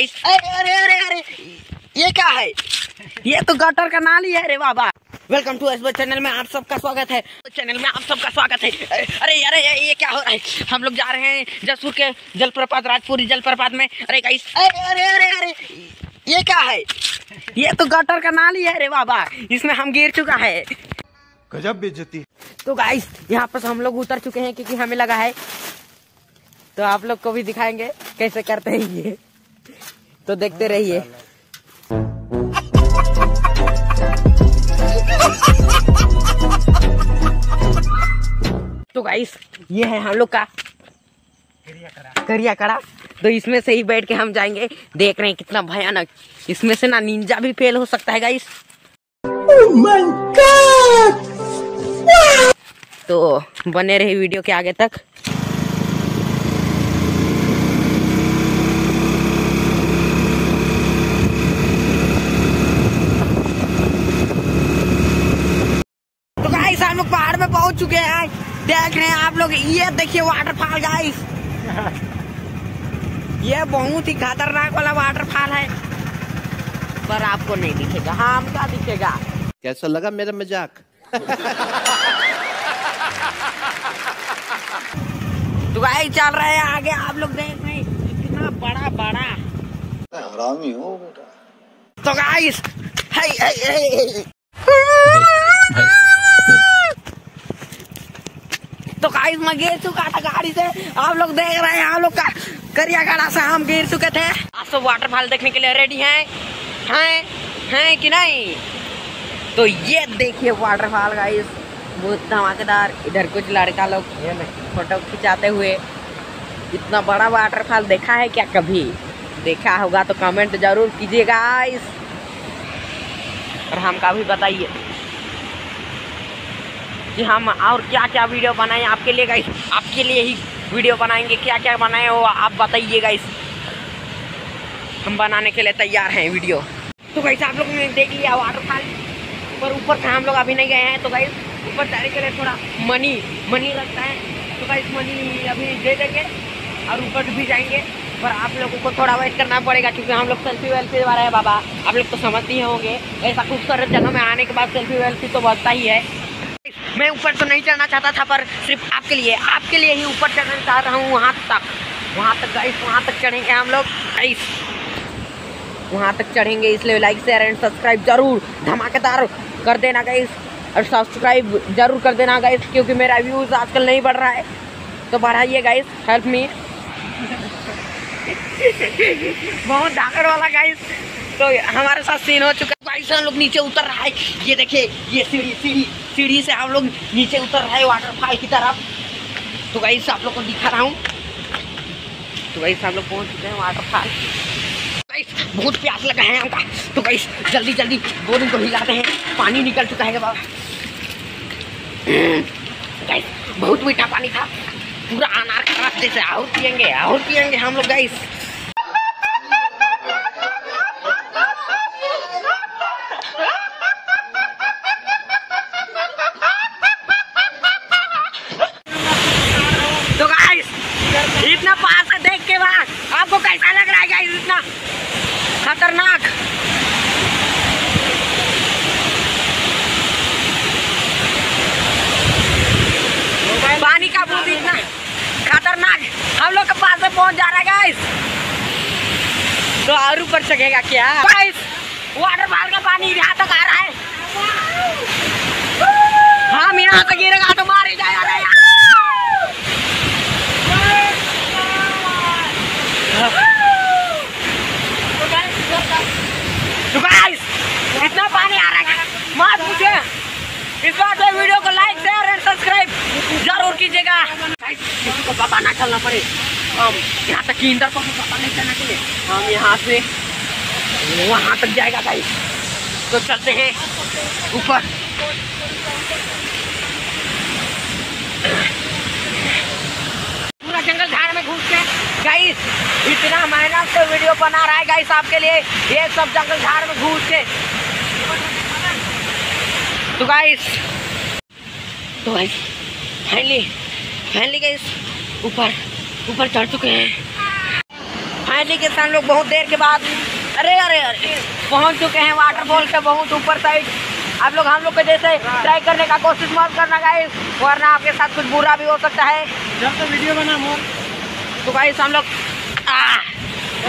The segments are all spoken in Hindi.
गाइस अरे अरे अरे अरे। ये क्या है? ये तो गटर का नाल ही है रे बाबा। वेलकम टू एस चैनल में आप सबका स्वागत है। चैनल में आप सबका स्वागत है। अरे अरे अरे ये, क्या हो रहा है? हम लोग जा रहे हैं जसपुर के जलप्रपात राजपुरी जलप्रपात में। अरे गाइस अरे अरे अरे अरे। ये क्या है? ये तो गटर का नाल ही है रे बाबा। इसमें हम गिर चुका है। गजब बेइज्जती। तो गाइस यहाँ पर हम लोग उतर चुके हैं क्योंकि हमें लगा है। तो आप लोग को भी दिखाएँगे कैसे करते हैं ये। तो देखते रहिए। तो गाइस ये है हम लोग का करिया कड़ा। तो इसमें से ही बैठ के हम जाएँगे। देख रहे हैं कितना भयानक। इसमें से ना निंजा भी फेल हो सकता है गाइस तो बने रहे वीडियो के आगे तक तो गाइस हम लोग पहाड़ में पहुँच चुके हैं। देख रहे हैं आप लोग ये देखिए वाटरफॉल गाइस ये बहुत ही खतरनाक वाला वाटरफॉल है। पर आपको नहीं दिखेगा हाँ हमका दिखेगा? कैसा लगा मेरा मज़ाक? तो गाइस चल रहे हैं आगे आप लोग देख रहे हैं कितना बड़ा बड़ा। हरामी हो बेटा। तो गाइस हे हे हे गाइस मैं गिर चुका था गाड़ी से। आप लोग देख रहे हैं, आप लोग का करिया गाड़ा से हम गिर चुके थे। आप सब वाटरफॉल देखने के लिए रेडी हैं? हैं? हैं कि नहीं? तो ये देखिए वाटरफॉल गाइस बहुत धमाकेदार। इधर कुछ लड़का लोग फ़ोटो खिंचाते हुए इतना बड़ा वाटरफॉल देखा है क्या कभी? देखा होगा तो कमेंट ज़रूर कीजिएगा गाइस और हमका भी बताइए। कि हम और क्या क्या वीडियो बनाएँ आपके लिए गाइस आपके लिए ही वीडियो बनाएँगे। क्या क्या बनाए वो आप बताइए गाइस हम बनाने के लिए तैयार हैं वीडियो। तो गाइस आप लोगों ने देख लिया वाटरफॉल पर ऊपर से हम लोग अभी नहीं गए हैं। तो गाइस ऊपर जाने के लिए थोड़ा मनी मनी लगता है। तो गाइस मनी अभी दे देंगे और ऊपर भी जाएँगे। पर आप लोगों को थोड़ा वेट करना पड़ेगा, क्योंकि हम लोग सेल्फी वेल्फी वाला है, बाबा। आप लोग तो समझते ही होंगे। ऐसा खूबसूरत जगह में आने के बाद सेल्फी वेल्फी तो बनता ही है। मैं ऊपर तो नहीं चढ़ना चाहता था, पर सिर्फ़ आपके लिए आपके लिए ही ऊपर चढ़ना चाह रहा हूँ, वहाँ तक वहाँ तक गाइस वहाँ तक चढ़ेंगे हम लोग गाइस वहाँ तक चढ़ेंगे, इसलिए लाइक शेयर एंड सब्सक्राइब ज़रूर, धमाकेदार कर देना गाइस और सब्सक्राइब ज़रूर कर देना गाइस क्योंकि मेरा व्यूज़ आजकल नहीं बढ़ रहा है। तो बढ़ाइए गाइस हेल्प मी बहुत धाकड़ वाला गाइस तो हमारे साथ सीन हो चुका गाइस हम लोग नीचे उतर रहा है। ये देखिए, ये सीढ़ी सीढ़ी सीढ़ी से हम लोग नीचे उतर रहे वाटरफॉल की तरफ़। तो गाइस आप लोग को दिखा रहा हूँ। तो गाइस हम लोग पहुँच चुके हैं वाटरफॉल बहुत प्यास लगा है हमका। तो गाइस जल्दी जल्दी बोरिंग को हिलाते हैं। पानी निकल चुका है बाबा। गाइस बहुत मीठा पानी था। पूरा अनार रस जैसे और पियेंगे और पियेंगे हम लोग गाइस तो गाइस इतना पास से देख के बाद आपको कैसा लग रहा है गाइस इतना खतरनाक। पानी का बूंद इतना खतरनाक। हम लोग के पास से पहुँच जा रहा है तो और ऊपर चढ़ेगा क्या? गाइस वाटरफॉल का पानी यहाँ तक आ रहा है। हम यहाँ से गिरेगा तो मारे जाएगा रे तो गाइस इतना पानी आ रहा है मत पूछे इस बार तो वीडियो को लाइक शेयर एंड सब्सक्राइब ज़रूर कीजिएगा। पता ना चलना पड़े। हम यहाँ तक कि इंदर पता नहीं चलना चाहिए। हम यहाँ से वहाँ तक जाएगा गाइस तो चलते हैं ऊपर। इतना मेहनत से वीडियो बना रहा है गाइस आपके लिए। ये सब जंगल झाड़ में घुस के तो गाइस तो गाइस फाइनली फाइनली गाइस ऊपर ऊपर चढ़ चुके हैं। फाइनली के हम लोग बहुत देर के बाद अरे अरे अरे पहुँच चुके हैं वाटरफॉल के बहुत ऊपर साइड आप लोग हम लोग को जैसे ट्राई करने का कोशिश मत करना गाइस वरना आपके साथ कुछ बुरा भी हो सकता है। जब तो वीडियो बना तो गाइस हम लोग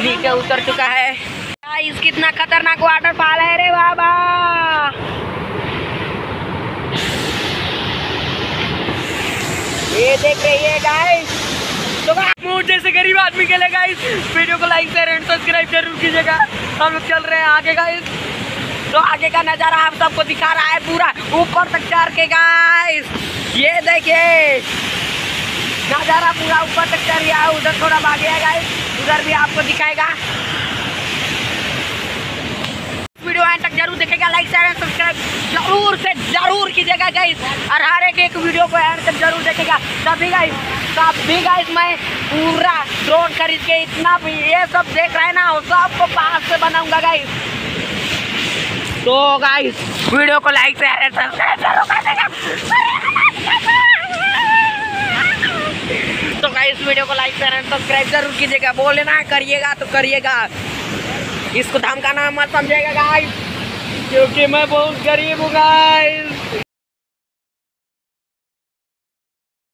नीचे उतर चुका है। गाइस कितना खतरनाक वाटरफॉल है रे बाबा। ये देख रही है गाइस जैसे गरीब आदमी के लिए गाइस वीडियो को लाइक शेयर एंड सब्सक्राइब ज़रूर कीजिएगा। हम लोग चल रहे हैं आगे गाइस तो आगे का नज़ारा आप सबको दिखा रहा है पूरा। ऊपर तक चढ़ के गाइस ये देखिए। नज़ारा पूरा ऊपर तक चढ़ गया है। उधर थोड़ा भाग गया गाइस उधर भी आपको दिखाएगा वीडियो एंड तक ज़रूर देखेगा लाइक शेयर एंड सब्सक्राइब ज़रूर से ज़रूर कीजिएगा गाइस और हर एक एक वीडियो को एंड तक ज़रूर देखेगा तभी गाइस तभी गाइस मैं पूरा ड्रोन खरीद के इतना भी ये सब देख रहे हैं ना सबको पास से बनाऊँगा गाइस तो गाइस वीडियो को लाइक शेयर एंड सब्सक्राइब ज़रूर कर देगा. तो गाइस वीडियो को लाइक शेयर एंड सब्सक्राइब ज़रूर कीजिएगा. बोले ना करिएगा तो करिएगा. इसको धमकाना मत समझेगा गाइस क्योंकि मैं बहुत गरीब हूँ गाइस